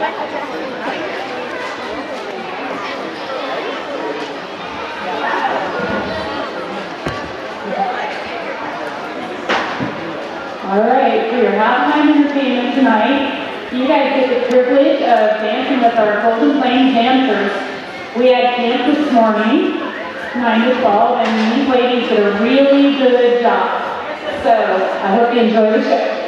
All right, for your halftime entertainment tonight, you guys get the privilege of dancing with our Golden Plains dancers. We had camp this morning, 9 to 12, and these ladies did a really good job. So I hope you enjoy the show.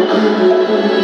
うん。